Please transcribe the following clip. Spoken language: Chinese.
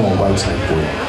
我,말을잘 못.